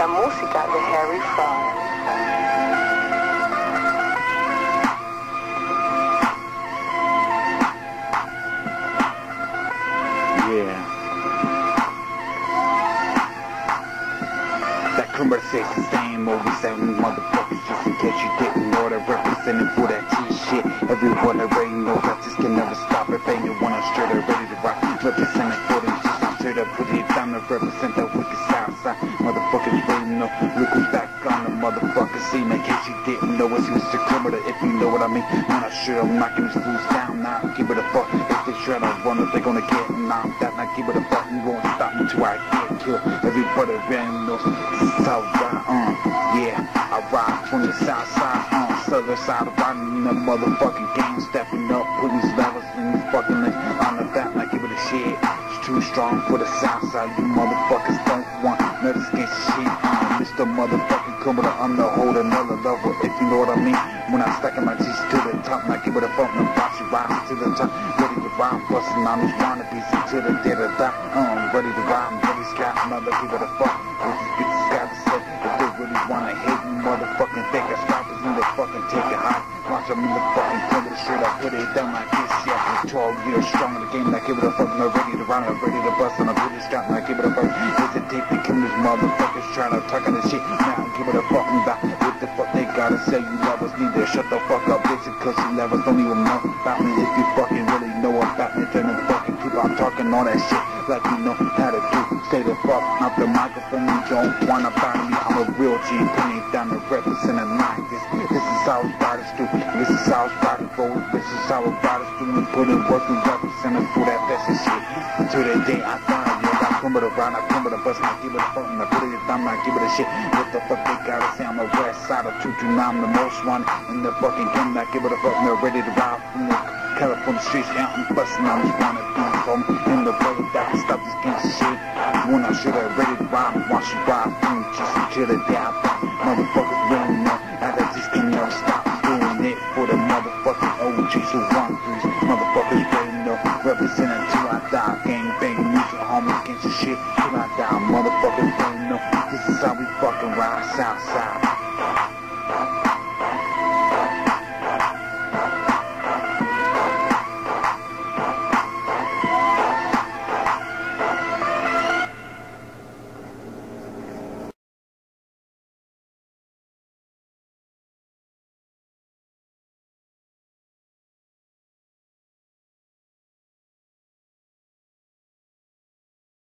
got the Harry Fry. That the same over seven motherfuckers just in case you didn't know that representing for that T shit. Everyone already knows I Motherfuckers really know. Look who's back on the motherfucking scene. In case you didn't know it's Mr. Criminal if you know what I mean. Man, I sure I'm knocking these fools down now. Give it a fuck. If they try to run up, they gonna get knocked out. Now give it a fuck. You won't stop until I get killed. Everybody really knows this is how I uh, yeah. I ride from the south side, uh, southern side, of riding in the motherfucking game, stepping up, putting these levels in these fucking legs on the back, like give it a shit. It's too strong for the south side, you motherfuckers Mr. Motherfucking Criminal, I'm the whole another level, if you know what I mean. When I'm stacking my G's to the top, and I give it a fuck, my boss, you to the top, ready to rhyme, busting on these wannabes until the dead of that. Um, ready to rhyme, ready to another give it a fuck. This is fucking take it high. Watch them in the fucking criminal straight up, put it down like this, yeah. 12 years strong in the game, like give it a fuck, I'm ready to run, I'm ready to bust, and I'm pretty strong, like give it a fuck. Hesitate to kill these motherfuckers trying to talk this shit, now give it a fucking back. What the fuck they gotta say, you lovers need to shut the fuck up, bitch, cause you lovers don't even know about me. If you fucking really know about me, then fucking keep on talking all that shit like you know how to do. Stay the fuck off the microphone, you don't wanna find me. I'm a real G, putting it down to represent a nine. This, is how riders do. This is how riders roll. This is how riders do. We put in work and represent us for that best shit. Until the day I find you, I come with a ride, I come with a bus, I give it a fuck, and I put it down, I give it a shit. What the fuck they gotta say? I'm a west side of 229, I'm the most one in the fucking game. I give it a fuck, and they're ready to ride from the California streets, yeah, I'm busting this wanna be from in the way that can stop this gangsta shit. When I should have ready to ride, watch you ride through just until the day I. Motherfuckers really know that I just can never stop doing it for the motherfucking OGs who want threes. Motherfuckers really know, represent until I die. Gang bang, music, homies, gangsta shit till I die. Motherfuckers really know, this is how we fucking ride south side.